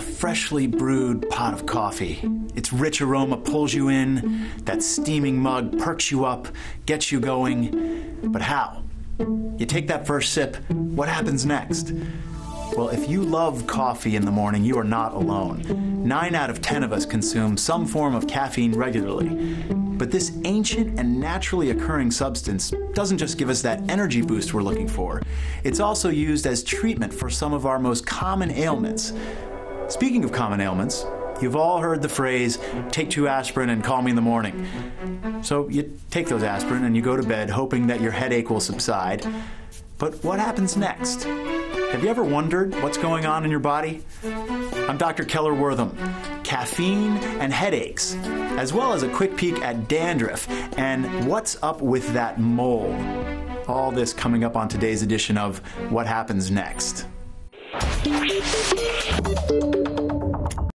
a freshly brewed pot of coffee. Its rich aroma pulls you in, that steaming mug perks you up, gets you going. But how? You take that first sip, what happens next? Well, if you love coffee in the morning, you are not alone. Nine out of ten of us consume some form of caffeine regularly. But this ancient and naturally occurring substance doesn't just give us that energy boost we're looking for, it's also used as treatment for some of our most common ailments. Speaking of common ailments, you've all heard the phrase, take two aspirin and call me in the morning. So you take those aspirin and you go to bed hoping that your headache will subside. But what happens next? Have you ever wondered what's going on in your body? I'm Dr. Keller Wortham. Caffeine and headaches, as well as a quick peek at dandruff and what's up with that mole. All this coming up on today's edition of What Happens Next.